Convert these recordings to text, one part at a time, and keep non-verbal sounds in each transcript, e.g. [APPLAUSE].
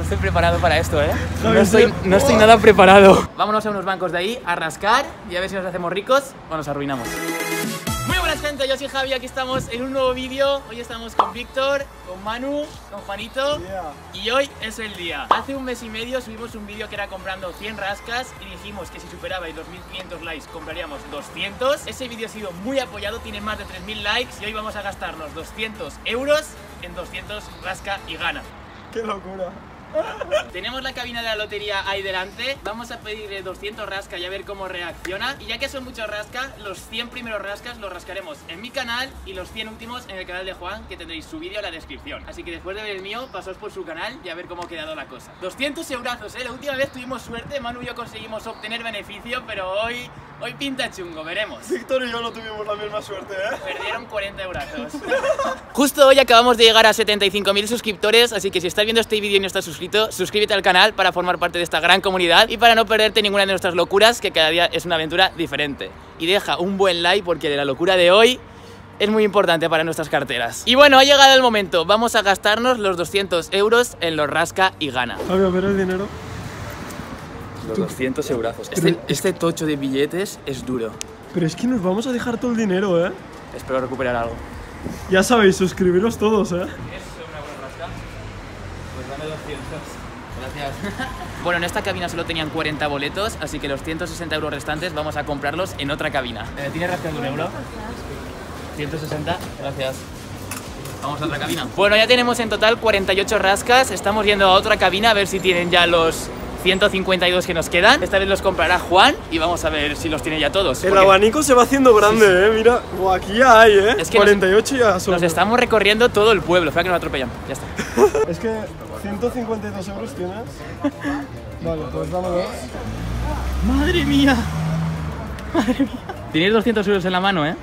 No estoy preparado para esto, ¿eh? No estoy, no estoy nada preparado. [LAUGHS] Vámonos a unos bancos de ahí a rascar y a ver si nos hacemos ricos o nos arruinamos. Muy buenas gente, yo soy Javi, aquí estamos en un nuevo vídeo. Hoy estamos con Víctor, con Manu, con Juanito y hoy es el día. Hace un mes y medio subimos un vídeo que era comprando 100 rascas y dijimos que si superabais los 1500 likes compraríamos 200. Ese vídeo ha sido muy apoyado, tiene más de 3000 likes y hoy vamos a gastarnos 200 euros en 200 rasca y gana. ¡Qué locura! Tenemos la cabina de la lotería ahí delante. Vamos a pedirle 200 rasca y a ver cómo reacciona. Y ya que son muchos rasca, los 100 primeros rascas los rascaremos en mi canal y los 100 últimos en el canal de Juan, que tendréis su vídeo en la descripción. Así que después de ver el mío, pasaos por su canal y a ver cómo ha quedado la cosa. 200 eurazos, ¿eh? La última vez tuvimos suerte, Manu y yo conseguimos obtener beneficio, pero hoy, hoy pinta chungo, veremos. Víctor y yo no tuvimos la misma suerte, ¿eh? Perdieron 40 eurazos. [LAUGHS] Justo hoy acabamos de llegar a 75.000 suscriptores, así que si estás viendo este vídeo y no estás suscrito, suscríbete al canal para formar parte de esta gran comunidad y para no perderte ninguna de nuestras locuras, que cada día es una aventura diferente. Y deja un buen like porque la locura de hoy es muy importante para nuestras carteras. Y bueno, ha llegado el momento. Vamos a gastarnos los 200 euros en los rasca y gana. Javi, a ver el dinero. Los 200 eurazos. Este, este tocho de billetes es duro. Pero es que nos vamos a dejar todo el dinero, ¿eh? Espero recuperar algo. Ya sabéis, suscribiros todos, ¿eh? ¿Es una buena rasca? Pues dame 200. Gracias. [LAUGHS] bueno, en esta cabina solo tenían 40 boletos, así que los 160 euros restantes vamos a comprarlos en otra cabina. Eh, ¿Tiene rasca de un euro? 160, gracias. Vamos a otra cabina. Bueno, ya tenemos en total 48 rascas. Estamos yendo a otra cabina a ver si tienen ya los 152 que nos quedan. Esta vez los comprará Juan y vamos a ver si los tiene ya todos. El porque abanico se va haciendo grande, ¿eh? Mira, Buah, aquí ya hay, ¿eh? Es que 48 ya son. Nos estamos recorriendo todo el pueblo. Espera que nos atropellan. Ya está. [LAUGHS] Es que 152 euros tienes. [LAUGHS] Vale, pues dámelos. ¡Madre mía! ¡Madre mía! Tenéis 200 euros en la mano, ¿eh?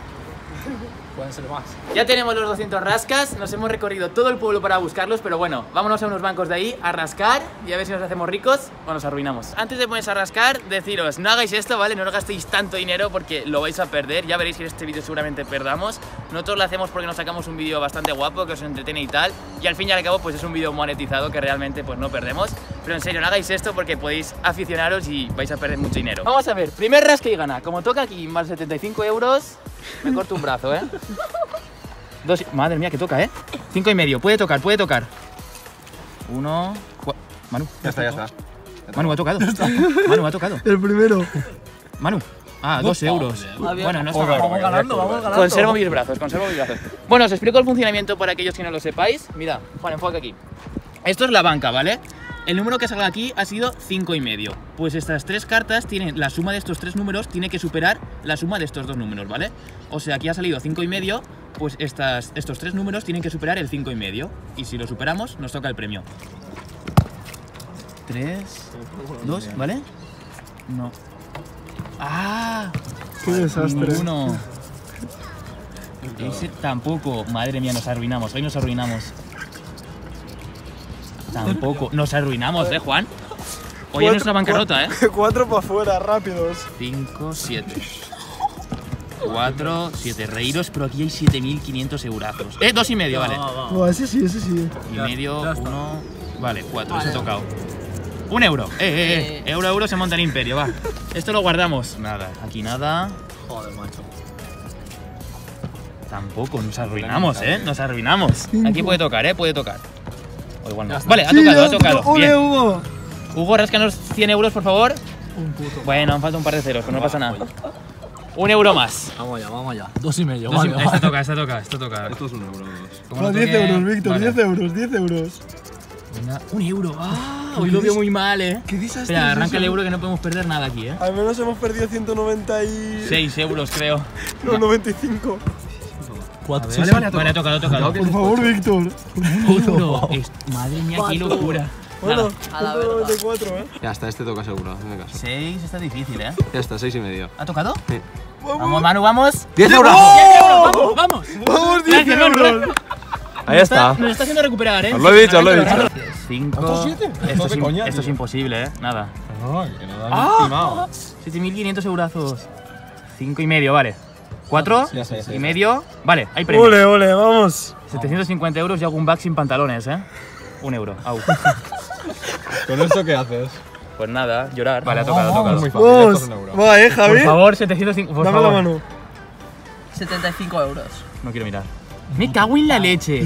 Pueden ser más. Ya tenemos los 200 rascas, nos hemos recorrido todo el pueblo para buscarlos, pero bueno, vámonos a unos bancos de ahí a rascar y a ver si nos hacemos ricos o nos arruinamos. Antes de ponerse a rascar, deciros, no hagáis esto, ¿vale? No os gastéis tanto dinero porque lo vais a perder, ya veréis que en este vídeo seguramente perdamos. Nosotros lo hacemos porque nos sacamos un vídeo bastante guapo, que os entretiene y tal, y al fin y al cabo pues es un vídeo monetizado que realmente pues no perdemos. Pero en serio, no hagáis esto porque podéis aficionaros y vais a perder mucho dinero. Vamos a ver, primer rasca y gana. Como toca aquí más 75 euros, me corto un brazo, ¿eh? [LAUGHS] Dos, madre mía, que toca, ¿eh? Cinco y medio, puede tocar, puede tocar. Uno. cua- Manu. Ya está, ya está. Manu ha tocado. [LAUGHS] Manu ha tocado. El primero. Manu. Ah, dos euros. Bueno, no está mal. vamos ganando, vamos ganando. Conservo mis brazos, conservo mis brazos. Bueno, os explico el funcionamiento para aquellos que no lo sepáis. Mira, Juan, enfoca aquí. Esto es la banca, ¿vale? El número que salga aquí ha sido cinco y medio. Pues estas tres cartas tienen, la suma de estos tres números tiene que superar la suma de estos dos números, ¿vale? O sea, aquí ha salido cinco y medio, pues estas, estos tres números tienen que superar el cinco y medio. Y si lo superamos, nos toca el premio. Tres, dos, ¿vale? No. ¡Ah! Qué desastre. Ninguno. Ese tampoco. Madre mía, nos arruinamos. Hoy nos arruinamos. Tampoco. Nos arruinamos, ¿eh, Juan? Hoy es nuestra bancarrota, ¿eh? [LAUGHS] Cuatro para afuera, rápidos. 5, 7. 4, 7. Reíros, pero aquí hay 7.500 eurazos. Eh, dos y medio, vale. Buah, ese sí, ese sí. Y medio, uno. Vale, cuatro, ese ha tocado. Un euro. Eh, eh, eh. Euro, euro se monta el imperio, va. [LAUGHS] Esto lo guardamos. Nada, aquí nada. Joder, macho. Tampoco, nos arruinamos, ¿eh? Nos arruinamos. Aquí puede tocar, ¿eh? Puede tocar. O igual no. Ya está. Vale, ha tocado, ha tocado. ¡Ole, Bien. Hugo! Hugo, ráscanos 100 euros, por favor. Un puto. Bueno, han falta un par de ceros, pero no pasa nada. Un euro más. Vamos allá, vamos allá. Dos y medio, Dos y- vale, Esta vale. toca, esta toca, esta toca. Esto es un euro. Como Ah, no 10 toque- euros, Víctor, Vale. 10 euros, 10 euros. Venga, Un euro. Ah, ¿Qué hoy lo veo dices? muy mal, ¿eh? ¿Qué desastre Espera, es arranca el euro que no podemos perder nada aquí, ¿eh? Al menos hemos perdido 196. 6 euros, creo. No, 95. Cuatro. Vale, vale, vale, ha tocado, ha tocado. Por favor, Víctor. [LAUGHS] Un euro. Es- Madre mía, qué locura. Bueno, Nada. 194, ¿eh? Ya está, este toca seguro, hazme caso. 6 está difícil, ¿eh? Ya está, seis y medio. ¿Ha tocado? Sí. Vamos, Manu, vamos. ¡Diez euros! ¡Vamos, vamos! ¡Vamos, 10 Gracias, Manu. euros! Ahí está. Nos está haciendo recuperar, ¿eh? Os lo he dicho, os lo he dicho. 5. ¿Otros siete? Esto, es, coña, esto es imposible, ¿eh? Nada. No, que no dan estimado. 7.500 eurazos. 5 y medio, vale. 4 Ya sé, ya sé, y medio. Vale, hay premio. Ole, ole, vamos. 750 euros y hago un back sin pantalones, ¿eh? Un euro. Au. [LAUGHS] ¿Con esto qué haces? Pues nada, llorar. Vale, ha tocado, ha tocado. Muy fácil, esto es un euro. Va, eh, Javi. Por favor, 750. Por Dame favor. la mano. 75 euros. No quiero mirar. Me cago en la leche.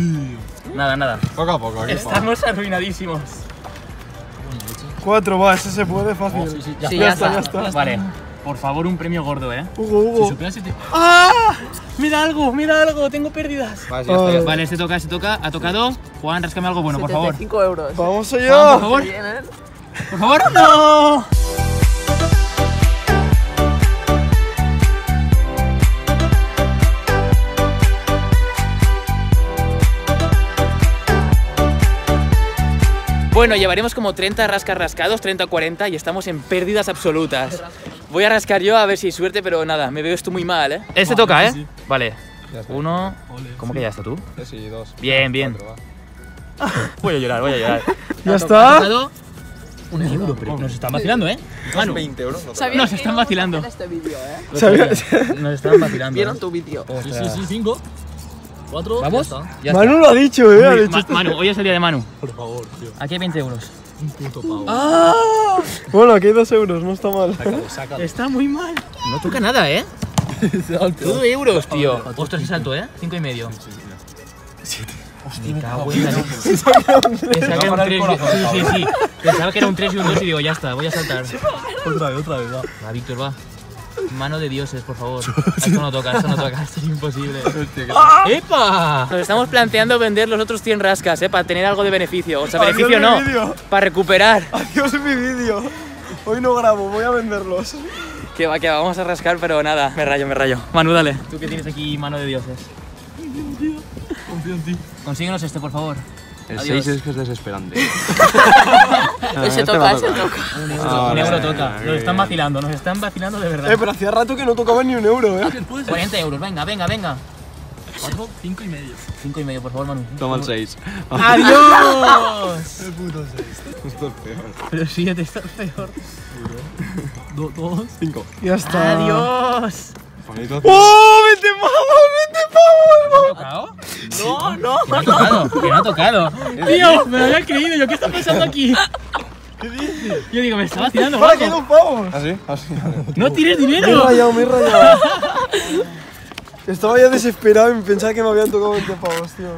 Nada, nada. Poco a poco, aquí Estamos arruinadísimos. Cuatro, va, ese se puede fácil. Sí, sí, ya Sí, Ya ya está, está. ya está. Vale. Por favor, un premio gordo, eh. Hugo, Hugo. Supera si te- ¡Ah! Me da algo, me da algo, tengo pérdidas. Vale, ya está, ya está. Vale, este toca, este toca. Ha tocado. Juan, rascame algo bueno, por favor. 75 euros. Vamos Juan, por favor. Bien, ¿eh? Por favor, no. Bueno, llevaremos como 30 rascas rascados, 30 o 40 y estamos en pérdidas absolutas. Voy a rascar yo a ver si hay suerte, pero nada, me veo esto muy mal, ¿eh? Este toca, ¿eh? sí. Vale. Uno. ¿Cómo que ya está tú? Sí, sí, dos. Bien, bien. [LAUGHS] Voy a llorar, voy a llorar. [LAUGHS] Ya está. Un euro, pero nos están vacilando, ¿eh? Manu, 20 euros. Nos están vacilando. Este ¿eh? Nos están vacilando. Vieron tu vídeo. Sí, sí, sí, cinco. Cuatro. ¿Vamos? Ya está. Ya Manu lo ha dicho, eh. Ha dicho Ma- esto. Manu, hoy es el día de Manu. Por favor, tío. Aquí hay 20 euros. Un puto pavo. Ah. Bueno, aquí hay dos euros, no está mal. Sácalo, sácalo. Está muy mal. No toca nada, ¿eh? [LAUGHS] Todo euros, tío. Ostras, es alto, ¿eh? Cinco y medio. Me cago en la leche. Pensaba que era un 3 Sí, sí, sí. Pensaba que era un 3 y un 2 y digo, ya está, voy a saltar. [LAUGHS] Otra vez, otra vez, va. Va, Víctor, va. Mano de dioses, por favor. [LAUGHS] Esto no toca, esto no toca, esto es imposible. [LAUGHS] ¡Epa! Nos estamos planteando vender los otros 100 rascas, ¿eh? Para tener algo de beneficio. O sea, Adiós, beneficio no. Para recuperar. Adiós mi vídeo. Hoy no grabo, voy a venderlos. Que va, que va, vamos a rascar, pero nada, me rayo, me rayo. Manu, dale. Tú que tienes aquí mano de dioses. Confío en ti. Consíguenos este, por favor. El Adiós. 6 es que es desesperante. [LAUGHS] Ah, Ese este toca, tocar. toca. Un euro, Ah, un euro vale, toca. Nos están vacilando, nos están vacilando de verdad. Eh, pero hacía rato que no tocaba ni un euro, eh. 40 euros, venga, venga, venga. Cuatro, cinco y medio. Cinco y medio, por favor, Manu. Toma el 6. ¡Adiós! El [LAUGHS] puto seis. Esto es peor. Pero siete está peor. Do- dos. 5. Ya está. ¡Adiós! ¡Oh! ¡Vete pavos! ¡Vete pavos! ¿Ha tocado? No, no. Que no ha tocado, que no ha tocado. [LAUGHS] Tío, me lo había creído. ¿Yo qué está pasando aquí? ¿Qué dices? Yo digo, me está vacilando, ¡Para que guapo. dos pavos! ¿Ah, sí? ¿Ah? No tires Me he dinero. rayado, me he rayado. [LAUGHS] Estaba ya desesperado y pensaba que me habían tocado 20 pavos, tío.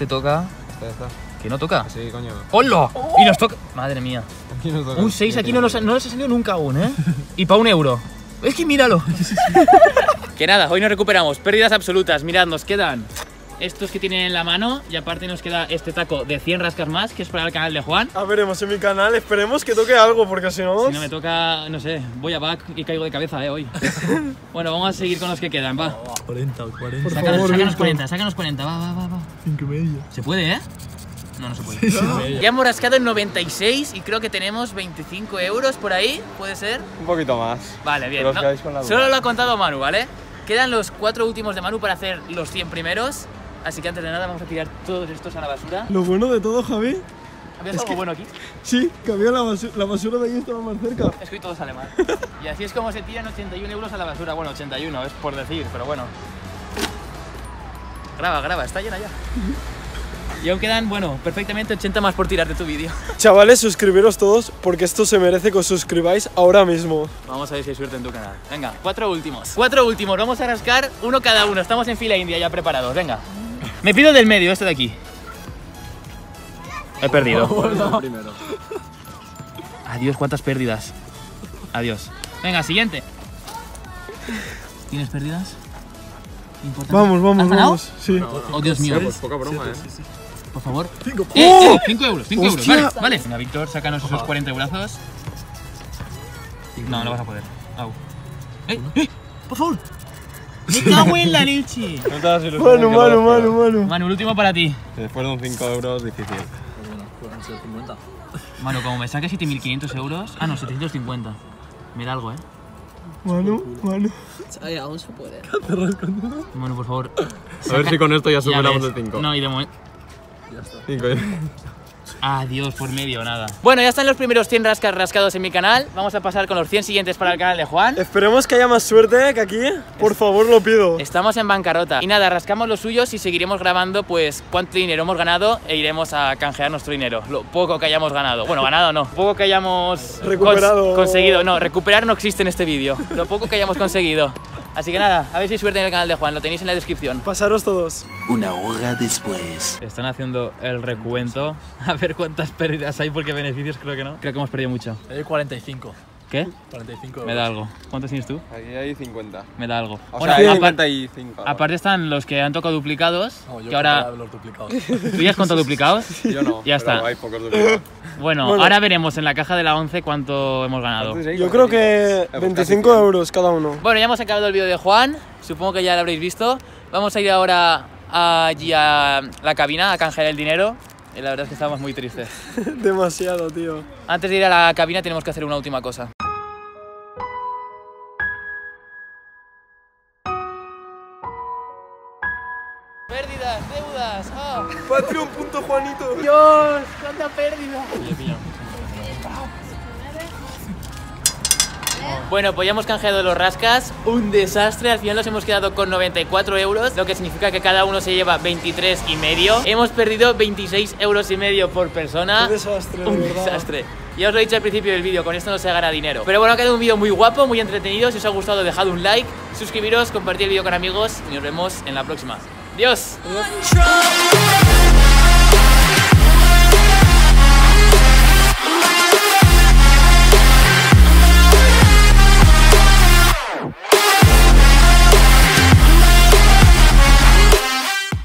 Este toca. Que no toca. Sí, coño. ¡Hola! Y nos toca. Madre mía. Aquí nos toca. Un 6 aquí no nos, ha- no nos ha salido nunca aún, ¿eh? [LAUGHS] Y para un euro. Es que míralo. [LAUGHS] que nada, hoy nos recuperamos. Pérdidas absolutas. Mirad, nos quedan estos que tienen en la mano y aparte nos queda este taco de 100 rascas más, que es para el canal de Juan. A veremos en mi canal, esperemos que toque algo, porque si no. Si no me toca, no sé, voy a back y caigo de cabeza, eh, hoy. [LAUGHS] bueno, vamos a seguir con los que quedan, va. 40, 40. Sácanos, favor, sácanos Víctor. 40, sácanos 40, va, va, va, va. Cinco y medio. ¿Se puede, eh? No, no se puede. Ya hemos rascado en 96 y creo que tenemos 25 euros por ahí, ¿puede ser? Un poquito más. Vale, bien. No- solo lo ha contado Manu, ¿vale? Quedan los cuatro últimos de Manu para hacer los 100 primeros. Así que antes de nada vamos a tirar todos estos a la basura. Lo bueno de todo, Javi, ¿Habías algo bueno aquí? sí, que había la basura, la basura de ahí estaba más cerca. Es que hoy todo sale mal. Y así es como se tiran 81 euros a la basura. Bueno, 81 es por decir, pero bueno. Graba, graba, está llena ya. Y aún quedan, bueno, perfectamente 80 más por tirar de tu vídeo. Chavales, suscribiros todos, porque esto se merece que os suscribáis ahora mismo. Vamos a ver si hay suerte en tu canal. Venga, cuatro últimos. Cuatro últimos, vamos a rascar uno cada uno. Estamos en fila india ya preparados, venga. Me pido del medio, este de aquí. He perdido. [LAUGHS] Primero. Adiós, cuántas pérdidas. Adiós. Venga, siguiente. ¿Tienes pérdidas? Importante. Vamos, vamos, vamos. Sí. Oh, Dios mío. Pues poca broma, eh. Por favor. Cinco. ¡Eh, ¡Oh! eh! 5 euros, 5 euros. Vale, vale. Venga, Víctor, sácanos esos 40 eurazos. No, no vas a poder. Au. ¡Eh, eh! ¡Por favor! ¡Me cago en la leche! No te das ilusión. Manu, Manu, Manu, Manu. Manu, el último para ti. Después de un 5 euros, difícil. Pues bueno, pueden ser 50. Manu, como me saques 7.500 euros... Ah, no, 750. Me da algo, ¿eh? Manu, Manu. Ay, aún se puede. Manu, por favor. A ver si con esto ya Ya superamos ves. el 5. No, y de momento... Ya está. 5 Adiós por medio, nada. Bueno, ya están los primeros 100 rascas rascados en mi canal. Vamos a pasar con los 100 siguientes para el canal de Juan. Esperemos que haya más suerte que aquí. Por favor, lo pido. Estamos en bancarrota. Y nada, rascamos los suyos y seguiremos grabando pues cuánto dinero hemos ganado e iremos a canjear nuestro dinero. Lo poco que hayamos ganado. Bueno, ganado no. Poco que hayamos Recuperado. cons- conseguido. No, recuperar no existe en este vídeo. Lo poco que hayamos conseguido. Así que nada, a ver si suerte en el canal de Juan. Lo tenéis en la descripción. Pasaros todos. Una hora después. Están haciendo el recuento. A ver cuántas pérdidas hay porque beneficios creo que no. Creo que hemos perdido mucho. Hay 45. ¿Qué? 45 euros. Me da algo. ¿Cuántos tienes tú? Aquí hay 50. Me da algo. O Bueno, sea, hay apar- 55. aparte están los que han tocado duplicados. No, yo que ahora. los duplicados. [LAUGHS] ¿Tú ya has contado duplicados? [LAUGHS] Yo no. Ya pero está. Hay pocos duplicados. Bueno, Bueno. ahora veremos en la caja de la 11 cuánto hemos ganado. Yo creo que pues 25 casi euros cada uno. Bueno, ya hemos acabado el vídeo de Juan. Supongo que ya lo habréis visto. Vamos a ir ahora allí a la cabina a canjear el dinero. Y la verdad es que estamos muy tristes. [LAUGHS] Demasiado, tío. Antes de ir a la cabina tenemos que hacer una última cosa. Pérdidas, deudas. ¡Ah! Patreon. punto Juanito. Dios, cuánta pérdida. Bueno, pues ya hemos canjeado los rascas, un desastre, al final nos hemos quedado con 94 euros, lo que significa que cada uno se lleva 23 y medio. Hemos perdido 26 euros y medio por persona. Qué desastre, de Un desastre. Ya os lo he dicho al principio del vídeo, con esto no se gana dinero. Pero bueno, ha quedado un vídeo muy guapo, muy entretenido. Si os ha gustado, dejad un like, suscribiros, compartid el vídeo con amigos y nos vemos en la próxima. ¡Adiós! control.